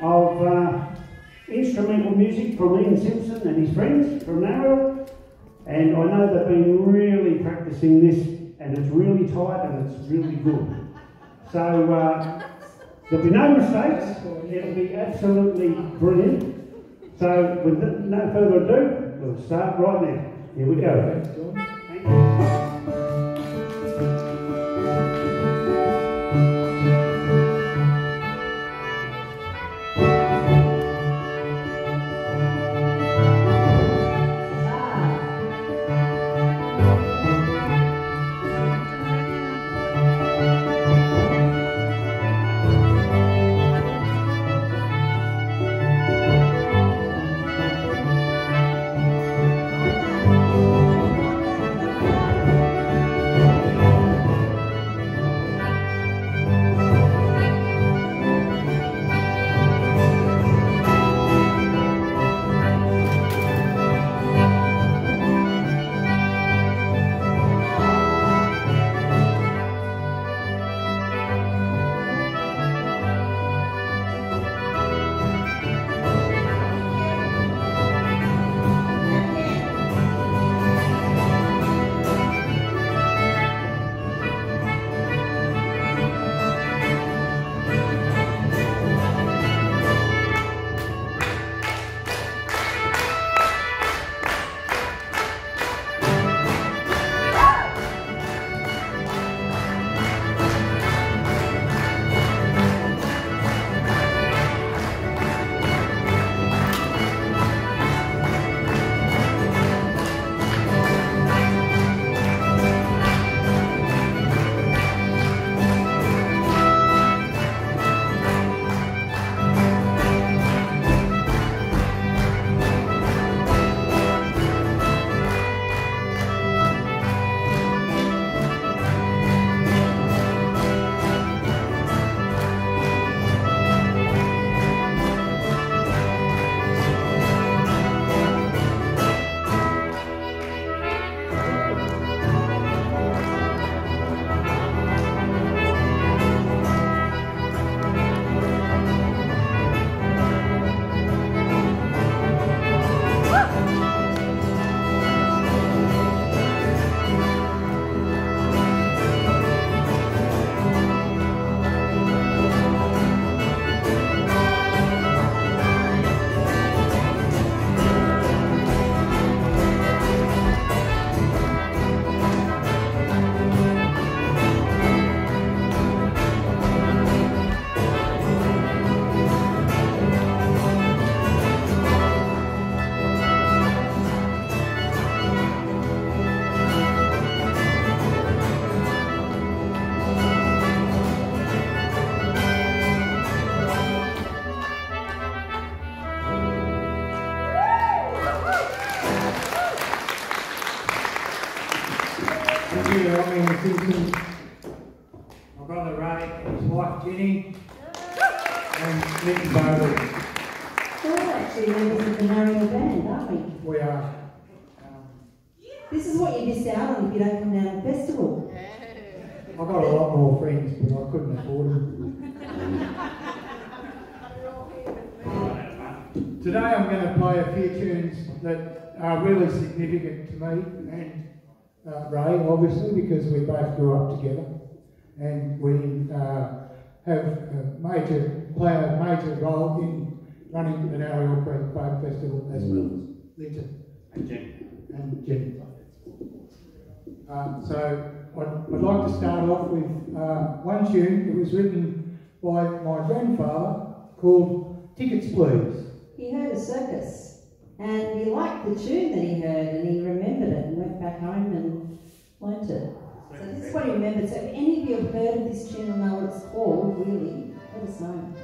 of uh, instrumental music from Ian Simpson and his friends from Nariel. And I know they've been really practicing this, and it's really tight and it's really good. So uh, there'll be no mistakes. It'll be absolutely brilliant. So with no further ado, we'll start right now. Here we go. You, I mean, My brother Ray, and his wife Jennie, and Nick Bowley. We're actually members of the Nariel Band, aren't we? We are. Um, This is what you miss out on if you don't come down to the festival. I've got a lot more friends, but I couldn't afford them. Today I'm going to play a few tunes that are really significant to me and uh, Ray, obviously, because we both grew up together, and we uh, have a major play a major role in running the Nariel Creek Folk Festival as well as Linton And Jen. and Jennie. Um, so I'd, I'd like to start off with uh, one tune that was written by my grandfather called Tickets Please. He heard a circus and he liked the tune that he heard and he remembered it and went back home and learnt it. So this is what he remembered. So if any of you have heard of this tune or know what it's called, really, let us know.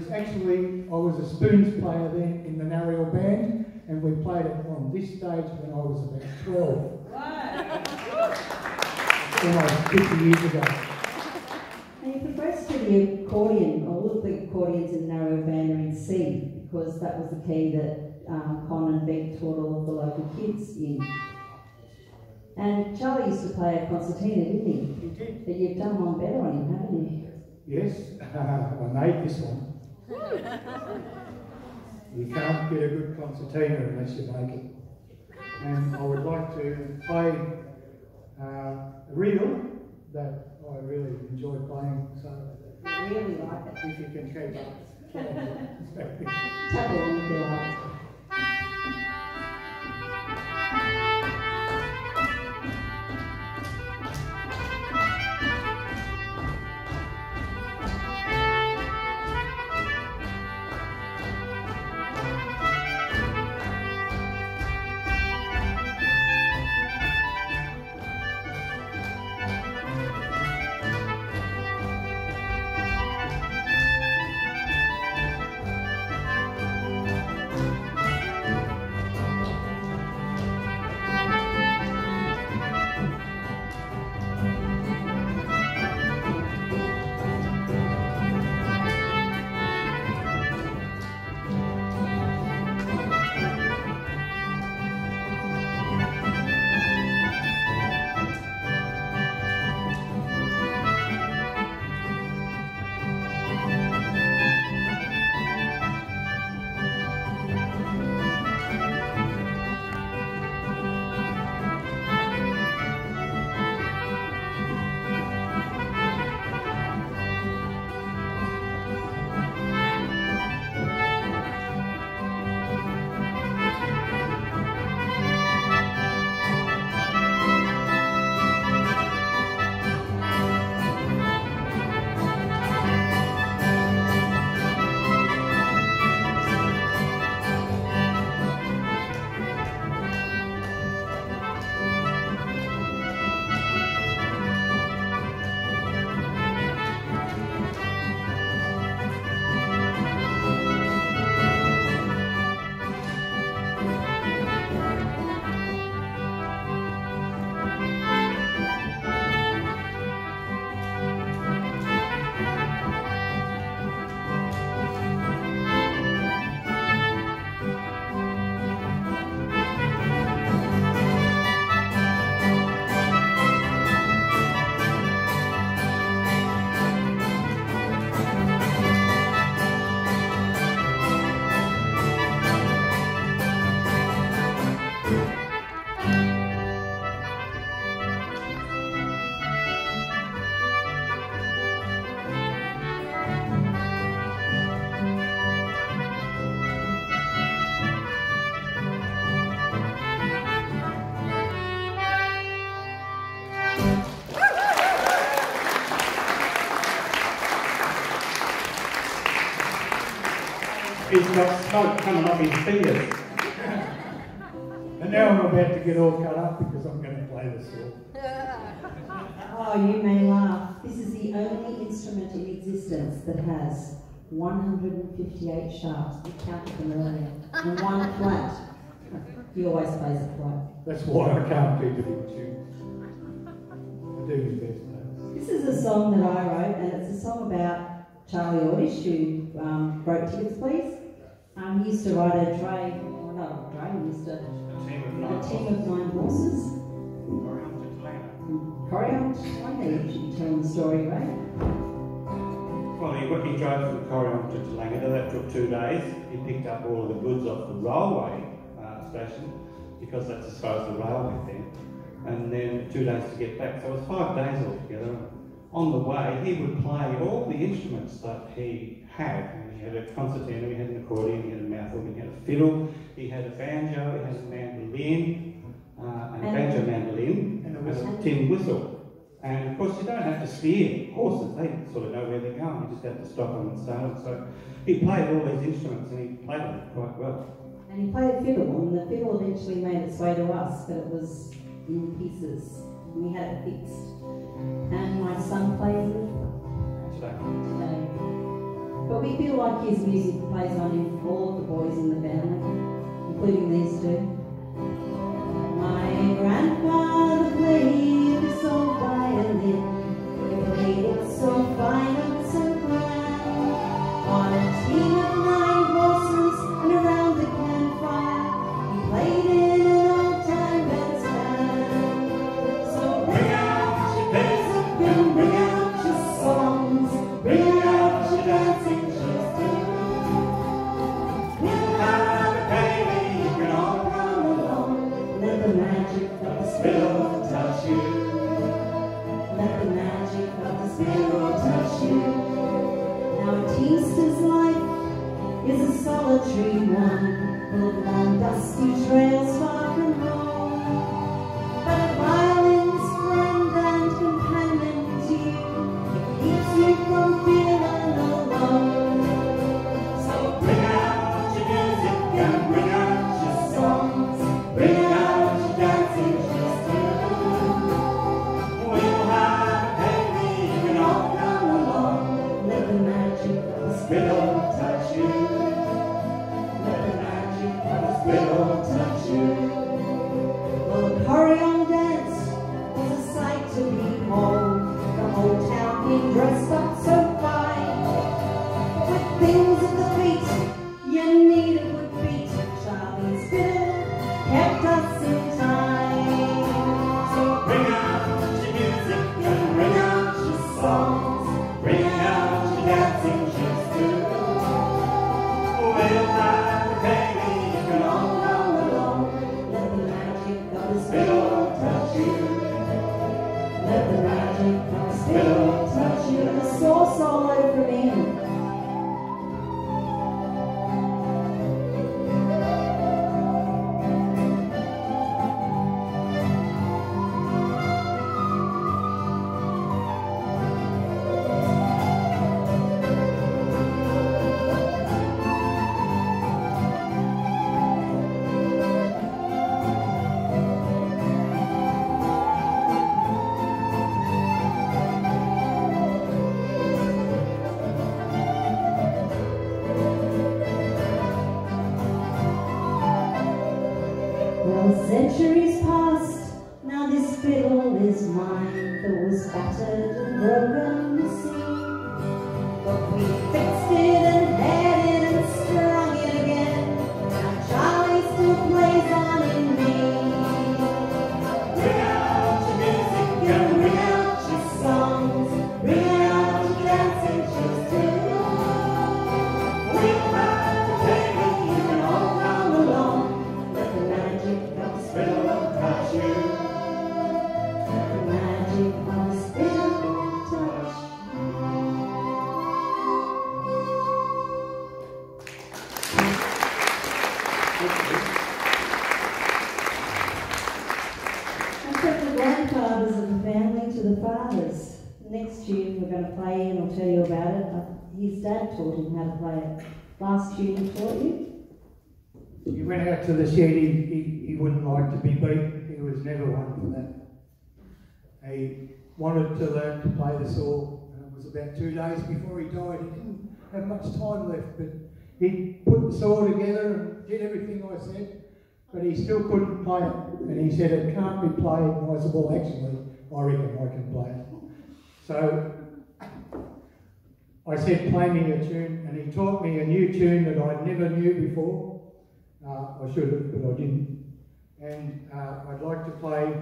Was actually, I was a spoons player then in the Nariel band, and we played it on this stage when I was about 12. Almost 50 years ago. And you progressed to the accordion, all of the accordions in Nariel Band are in C, because that was the key that um, Con and Beck taught all of the local kids in. And Charlie used to play a concertina, didn't he? He did. But you've done one better on him, haven't you? Yes, I made this one. You can't get a good concertina unless you make it. And I would like to play uh, a reel that I really enjoy playing, so I really like it. if you can keep up. Tap along if you like. Got smoke coming off his fingers. And now I'm about to get all cut up because I'm going to play the song. Oh, you may laugh. This is the only instrument in existence that has 158 sharps. We counted them earlier. And one flat. He always plays it flat. That's why I can't keep it in tune. I do my best. This is a song that I wrote, and it's a song about Charlie Ordish, who um, wrote Tickets Please. Um, he used to ride a dray, well, not a dray, he used to, A team of nine. team of nine horses. Around to Corryong, you should be the story, right? Well, he, he drove from Corryong to Tallangatta. That took two days. He picked up all of the goods off the railway uh, station because that's as far as the railway then. And then two days to get back. So it was five days altogether. On the way, he would play all the instruments that he had. He had a concertina, he had an accordion, he had a mouth organ, he had a fiddle, he had a banjo, he had a mandolin, uh, and a banjo mandolin, And a whistle. a tin whistle. And of course, you don't have to steer horses, they sort of know where they're going, you just have to stop them and start them. So he played all these instruments and he played them quite well. And he played the fiddle, and the fiddle eventually made its way to us, but it was in pieces. We had it fixed. And my son plays it. today. today. But we feel like his music plays on in all the boys in the family, including these two. My grandfather is a solitary one, built on dusty trails far going to play, and I'll tell you about it. His dad taught him how to play it. Last tune he taught you? He went out to the shed, he, he, he wouldn't like to be beat, he was never one for that. He wanted to learn to play the saw, and it was about two days before he died. He didn't have much time left, but he put the saw together and did everything I said, but he still couldn't play it. And he said, It can't be played. And I said, Well, actually, I reckon I can play it. So I said, Play me a tune, and he taught me a new tune that I never knew before. Uh, I should have, but I didn't. And uh, I'd like to play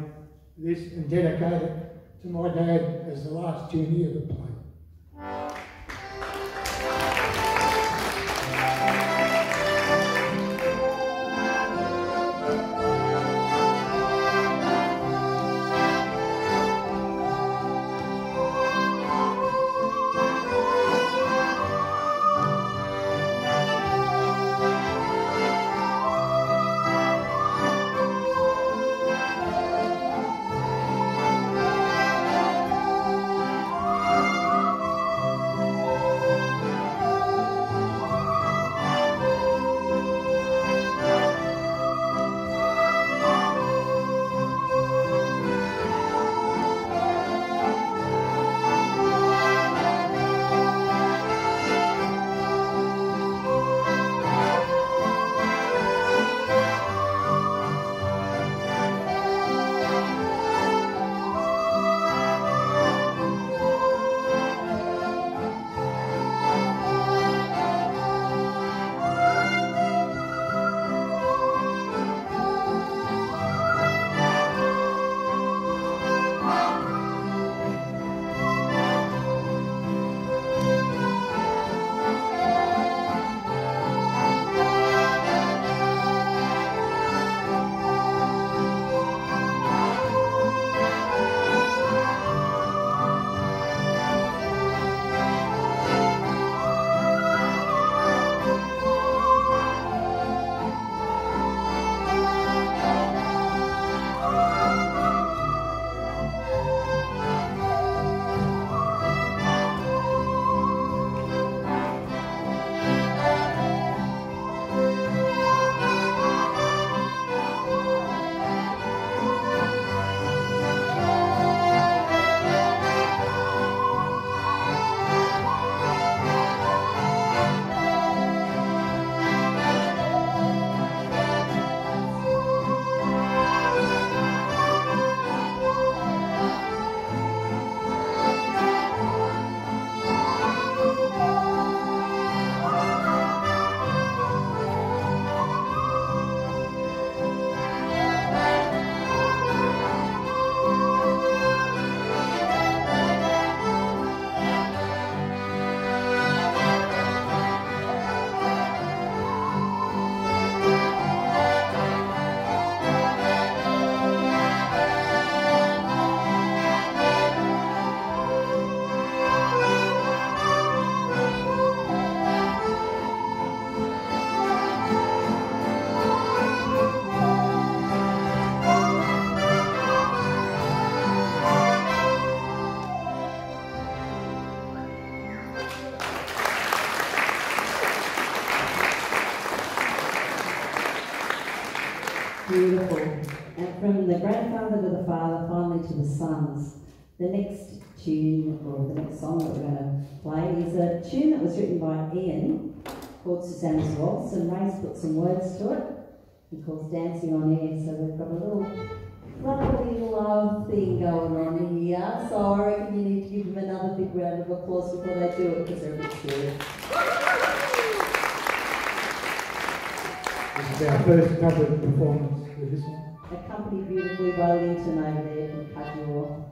this and dedicate it to my dad as the last tune he ever played. written by Ian, called Susanna's Waltz, and Ray's put some words to it. He calls Dancing on Air, so we've got a little lovely love thing going on here. So I reckon you need to give them another big round of applause before they do it, because they're a bit serious. This is our first cover performance with this one. Accompanied beautifully by Linton over there from Cudmore.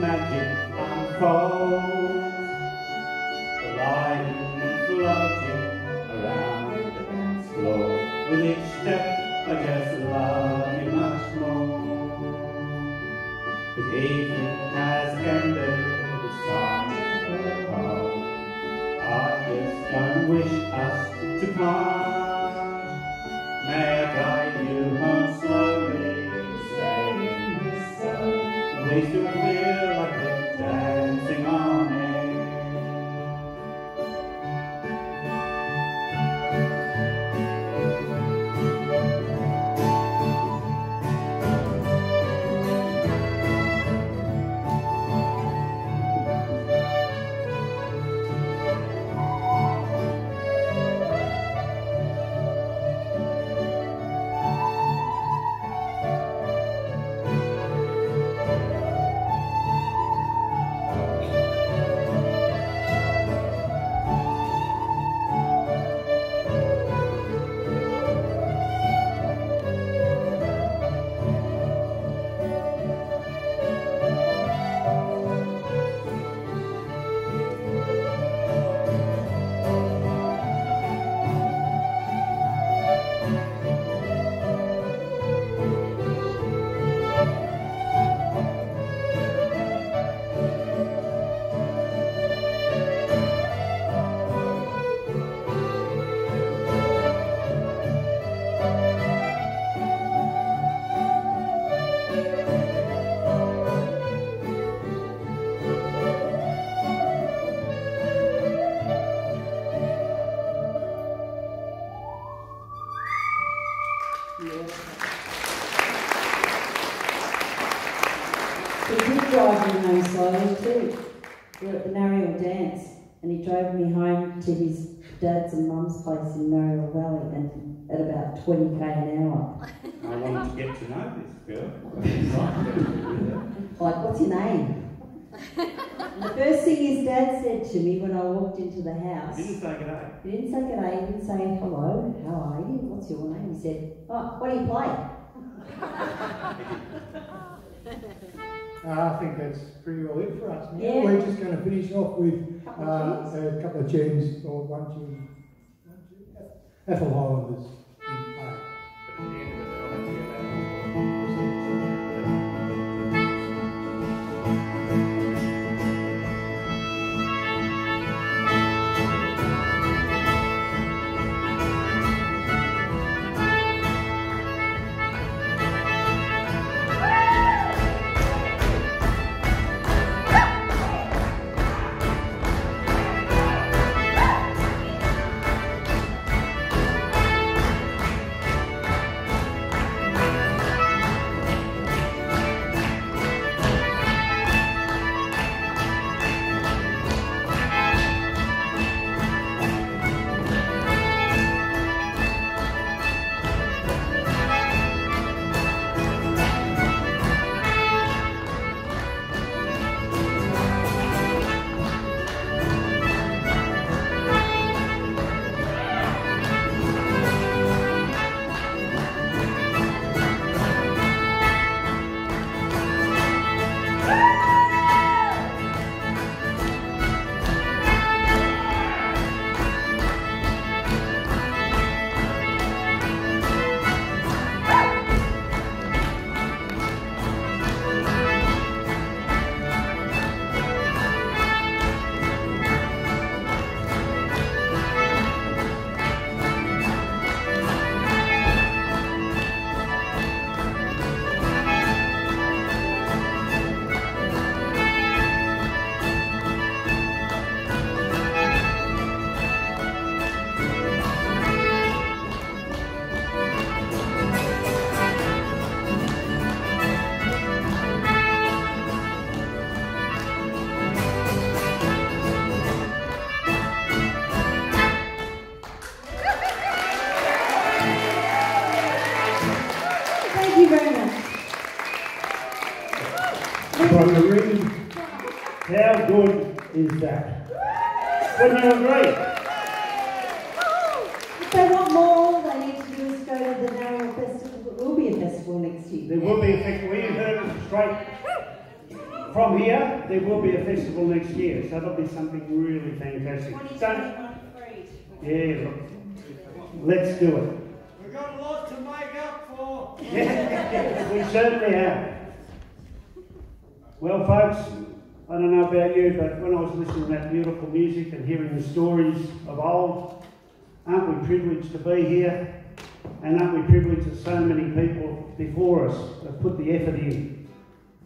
magic unfold. I an hour. Get to know this girl? like, what's your name? The first thing his dad said to me when I walked into the house. He didn't say good day. He didn't say good day. He didn't say hello, how are you, what's your name? He said, oh, what do you play? uh, I think that's pretty well it for us. Yeah. We're just going to finish off with couple uh, a couple of tunes or one tune. Ethel Highlanders. Good that? Wouldn't you agree? If they want more, all they need to do is go to the Nariel Festival. There will be a festival next year. There will be a festival, you heard it straight from here, there will be a festival next year, so that'll be something really fantastic. Don't, yeah, look, let's do it. We've got a lot to make up for. Yeah, we certainly have. Well, folks, I don't know about you, but when I was listening to that beautiful music and hearing the stories of old, aren't we privileged to be here? And aren't we privileged that so many people before us have put the effort in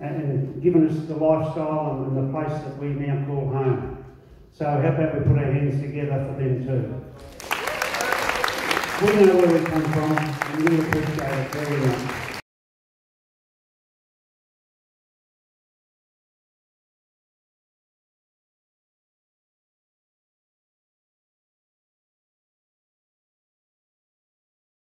and, given us the lifestyle and the place that we now call home? So how about we put our hands together for them too? We know where we come from and we appreciate it very much.